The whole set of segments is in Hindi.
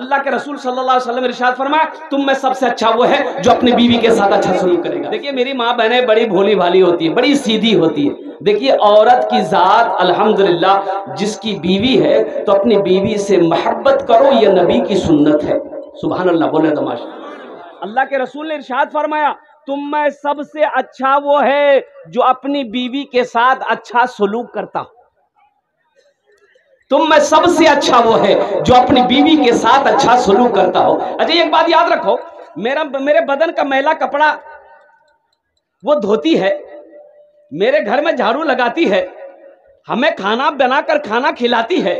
अल्लाह के रसूल सल्लल्लाहु अलैहि वसल्लम इरशाद फरमाया तुम में सबसे अच्छा वो है जो अपनी बीवी के साथ अच्छा सलूक करेगा। देखिए मेरी माँ बहनें बड़ी भोली भाली होती है बड़ी सीधी होती है। देखिए औरत की जात अल्हम्दुलिल्लाह जिसकी बीवी है तो अपनी बीवी से मोहब्बत करो ये नबी की सुन्नत है। सुबह अल्लाह बोले तमाशा। अल्लाह के रसूल ने इरशाद फरमाया तुम में सबसे अच्छा वो है जो अपनी बीवी के साथ अच्छा सलूक करता हो। तुम में सबसे अच्छा वो है जो अपनी बीवी के साथ अच्छा सलूक करता हो। अच्छा एक बात याद रखो, मेरा, मेरे बदन का मैला कपड़ा वो धोती है, मेरे घर में झाड़ू लगाती है, हमें खाना बनाकर खाना खिलाती है।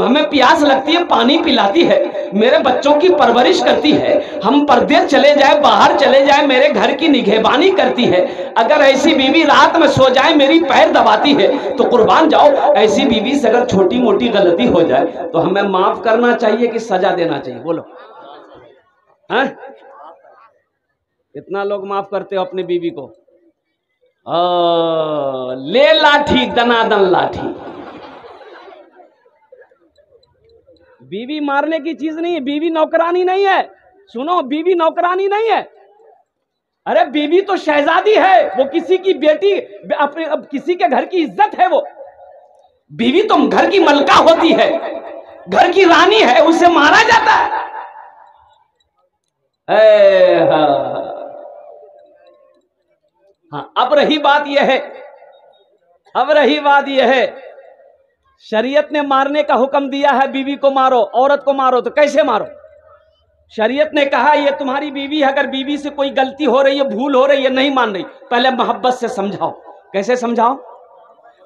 हमें प्यास लगती है पानी पिलाती है मेरे बच्चों की परवरिश करती है हम परदेश चले जाए बाहर चले जाए मेरे घर की निगहबानी करती है अगर ऐसी बीवी रात में सो जाए मेरी पैर दबाती है तो कुर्बान जाओ ऐसी बीवी से अगर छोटी मोटी गलती हो जाए तो हमें माफ़ करना चाहिए कि सजा देना चाहिए बोलो। हाँ? इतना लोग माफ़ करते हो अपनी बीवी को? आ, ले लाठी दनादन लाठी। बीवी मारने की चीज़ नहीं है बीवी नौकरानी नहीं है। सुनो बीवी नौकरानी नहीं है। अरे बीवी तो शहजादी है वो किसी की बेटी अपने अब किसी के घर की इज़्ज़त है वो। बीवी तो घर की मलका होती है घर की रानी है उसे मारा जाता है। हाँ, हाँ अब रही बात यह है अब रही बात यह है शरीयत ने मारने का हुक्म दिया है, बीवी को मारो, औरत को मारो तो कैसे मारो? शरीयत ने कहा, ये तुम्हारी बीवी है, अगर बीवी से कोई गलती हो रही है, भूल हो रही है, नहीं मान रही, पहले मोहब्बत से समझाओ। कैसे समझाओ?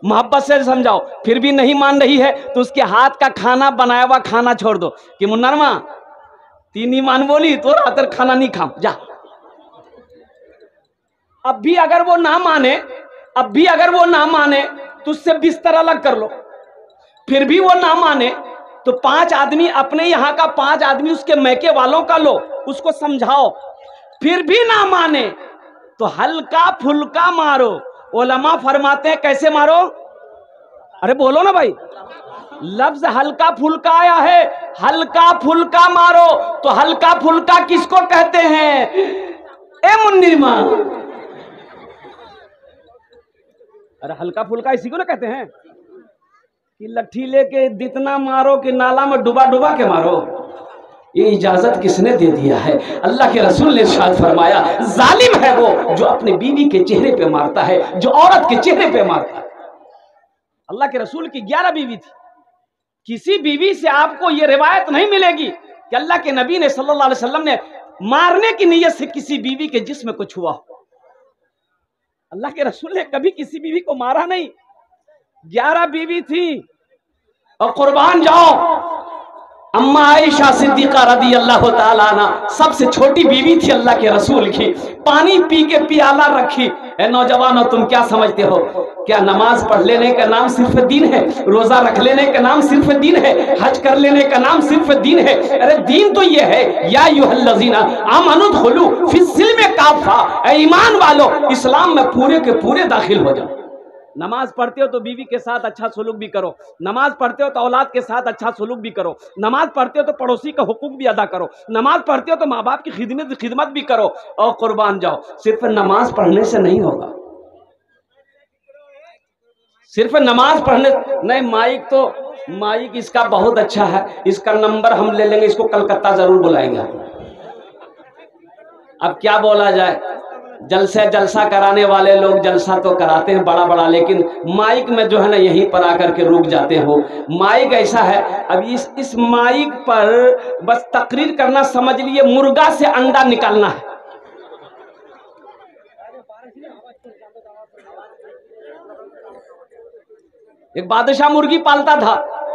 मोहब्बत से समझाओ, फिर भी नहीं मान रही है तो उसके हाथ का खाना बनाया हुआ खाना छोड़ दो। कि मुन्नरमा, तीन ही मान बोली तो रात खाना नहीं खाम जा। अब भी अगर वो ना माने, अब भी अगर वो ना माने तो उससे बिस्तर अलग कर लो। फिर भी वो ना माने तो पाँच आदमी अपने यहाँ का पाँच आदमी उसके मैके वालों का लो, उसको समझाओ। फिर भी ना माने तो हल्का फुल्का मारो। ओलमा फरमाते हैं, कैसे मारो? अरे बोलो ना भाई। लफ्ज हल्का फुल्का आया है, हल्का फुल्का मारो। तो हल्का फुल्का किसको कहते हैं? ए मुन्निरमा अरे हल्का फुल्का इसी को ना कहते हैं? कि लट्ठी लेके जितना मारो कि नाला में डुबा डुबा के मारो। ये इजाज़त किसने दे दिया है? अल्लाह के रसूल ने शायद फरमाया, जालिम है वो जो अपने बीवी के चेहरे पे मारता है, जो औरत के चेहरे पे मारता है। अल्लाह के रसूल की ग्यारह बीवी थी। किसी बीवी से आपको ये रिवायत नहीं मिलेगी कि अल्लाह के नबी ने सल्लल्लाहु अलैहि वसल्लम ने मारने की नीयत से किसी बीवी के जिस्म को छुआ अल्लाह के रसूल ने कभी किसी बीवी को मारा नहीं। ग्यारह बीवी थी। और कुर्बान जाओ। अम्मा आयशा सिद्दीका रदी अल्लाह ताला सबसे छोटी बीवी थी अल्लाह के रसूल की। पानी पी के पियाला रखी। है नौजवानों, तुम क्या समझते हो? क्या नमाज़ पढ़ लेने का नाम सिर्फ़ दिन है? रोजा रख लेने का नाम सिर्फ़ दिन है? हज कर लेने का नाम सिर्फ़ दिन है? अरे दिन तो ये है, या युहल्लजीना आमनुद खुलू फिसिल में काफा। ईमान वालो, इस्लाम में पूरे के पूरे दाखिल हो जाओ। नमाज़ पढ़ते हो तो बीवी के साथ अच्छा सलूक भी करो। नमाज़ पढ़ते हो तो औलाद के साथ अच्छा सलूक भी करो। नमाज़ पढ़ते हो तो पड़ोसी का हुकूक भी अदा करो। नमाज़ पढ़ते हो तो माँ बाप की खिदमत खिदमत भी करो। और कुर्बान जाओ। सिर्फ़ नमाज़ पढ़ने से नहीं होगा। सिर्फ़ नमाज़ पढ़ने नहीं, माइक तो माइक इसका बहुत अच्छा है। इसका नंबर हम ले लेंगे, इसको कलकत्ता ज़रूर बुलाएँगे। अब क्या बोला जाए? जलसे जलसा कराने वाले लोग जलसा तो कराते हैं बड़ा बड़ा, लेकिन माइक में जो है ना यहीं पर आकर के रुक जाते हो। माइक ऐसा है, अब इस इस माइक पर बस तकरीर करना समझ लिए, मुर्गा से अंडा निकालना है। एक बादशाह मुर्गी पालता था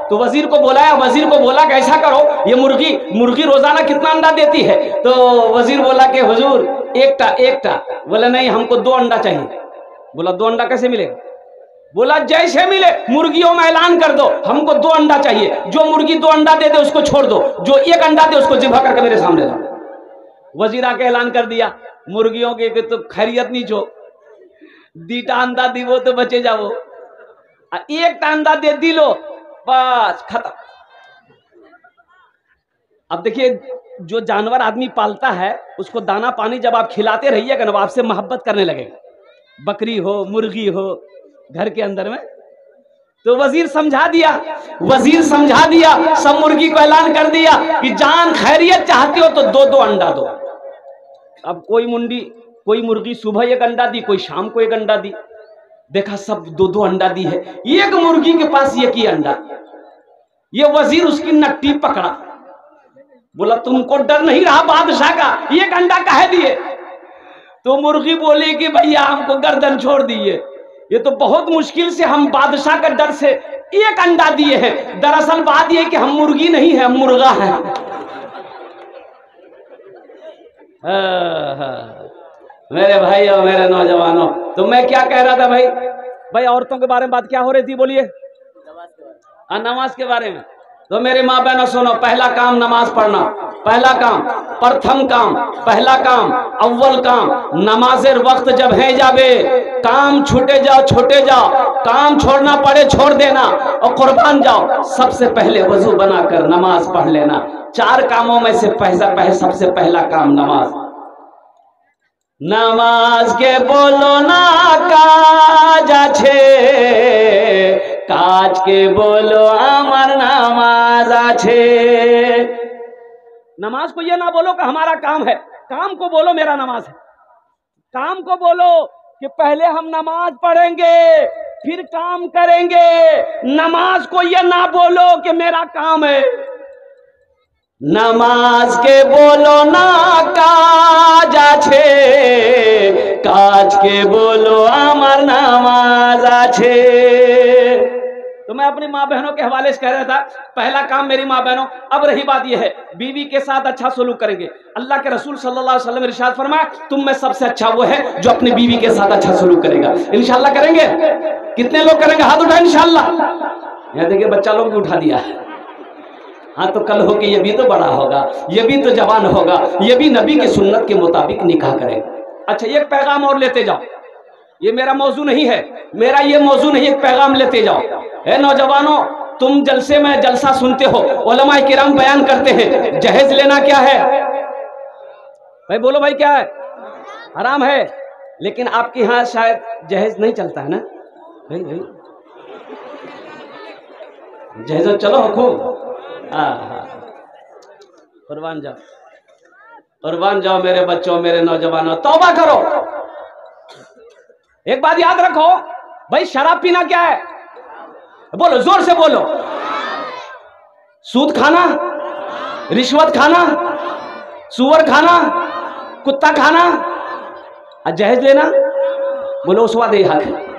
तो वज़ीर को बोला वज़ीर को बोला कैसा करो, ये मुर्गी मुर्गी रोज़ाना कितना अंडा देती है? तो वज़ीर बोला कि, हुजूर एकटा एकटा। बोला, नहीं, हमको दो अंडा चाहिए। बोला, दो अंडा कैसे मिलेगा? बोला, जैसे मिले, मुर्गियों में ऐलान कर दो। हमको दो अंडा चाहिए। जो मुर्गी दो अंडा दे दे, उसको छोड़ दो। जो एक अंडा दे, उसको जिभा करके मेरे सामने ला वजीरा के ऐलान कर दिया, मुर्गियों के तो खैरियत नहीं छो। दीटा अंडा दी वो तो बचे जाओ एक अंडा दे दी लो बस खत्म। अब देखिए जो जानवर आदमी पालता है, उसको दाना पानी जब आप खिलाते रहिएगा ना, वो आपसे मोहब्बत करने लगेगा। बकरी हो, मुर्गी हो, घर के अंदर में। तो वज़ीर समझा दिया, वज़ीर समझा दिया, सब मुर्गी को ऐलान कर दिया कि जान खैरियत चाहती हो तो दो दो अंडा दो। अब कोई मुंडी, कोई मुर्गी सुबह एक अंडा दी, कोई शाम को एक अंडा दी। देखा सब दो दो अंडा दी है। एक मुर्गी के पास एक ही अंडा। ये वज़ीर उसकी नट्टी पकड़ा। बोला तुमको डर नहीं रहा बादशाह का? एक अंडा कह दिए? तो मुर्गी बोली कि भैया हमको गर्दन छोड़ दिए। ये तो बहुत मुश्किल से हम बादशाह का डर से एक अंडा दिए हैं। दरअसल बात यह कि हम मुर्गी नहीं है हम मुर्गा है। हाँ, हाँ। मेरे भाई और मेरे नौजवानों तो मैं क्या कह रहा था भाई? भाई औरतों के बारे में बात क्या हो रही थी बोलिए। हाँ नमाज़ के बारे में। तो मेरे माँ बहनों सुनो पहला काम नमाज पढ़ना पहला काम प्रथम काम पहला काम अव्वल काम नमाजेर वक्त जब है जावे काम छूटे जाओ छूटे जाओ काम छोड़ना पड़े छोड़ देना और कुर्बान जाओ सबसे पहले वजू बनाकर नमाज पढ़ लेना चार कामों में से पहला पह, सबसे पहला काम नमाज नमाज के बोलो ना काज আছে কাজকে বলো আমার নামাজ আছে नमाज को ये ना बोलो कि हमारा काम है काम को बोलो मेरा नमाज है काम को बोलो कि पहले हम नमाज पढ़ेंगे फिर काम करेंगे नमाज को ये ना बोलो कि मेरा काम है नमाज के बोलो ना কাজ আছে কাজকে বলো আমার নামাজ আছে तो मैं अपनी माँ बहनों के हवाले से कह रहा था, पहला काम मेरी माँ बहनों अब रही बात यह है, बीवी के साथ अच्छा सलूक करेंगे। अल्लाह के रसूल सल्लल्लाहु अलैहि वसल्लम तुम में सबसे अच्छा वो है जो अपनी बीवी के साथ अच्छा सलूक करेगा। इंशाल्लाह करेंगे? कितने लोग करेंगे? हाथ उठाए इंशाल्लाह यहाँ देखिए, बच्चा लोग भी उठा दिया हाँ तो कल हो के ये भी तो बड़ा होगा, ये भी तो जवान होगा, ये भी नबी की सुन्नत के मुताबिक निकाह करेगा। अच्छा एक पैगाम और लेते जाओ। ये मेरा मौजू नहीं है। मेरा ये मौजू नहीं एक पैगाम लेते जाओ। है नौजवानों, तुम जलसे में जलसा सुनते हो ओलमा किराम बयान करते हैं, जहेज लेना क्या है? भाई बोलो भाई क्या है? हराम है। लेकिन आपके यहाँ शायद जहेज नहीं चलता है ना? भाई भाई जहेज चलो खूब हाँ हाँ। जाओ। कुर्बान जाओ मेरे बच्चों, मेरे नौजवानों। तौबा करो। एक बात याद रखो, भाई शराब पीना क्या है? बोलो, ज़ोर से बोलो। सूद खाना, रिश्वत खाना, सुअर खाना, कुत्ता खाना, और जहेज लेना, बोलो उस दे हक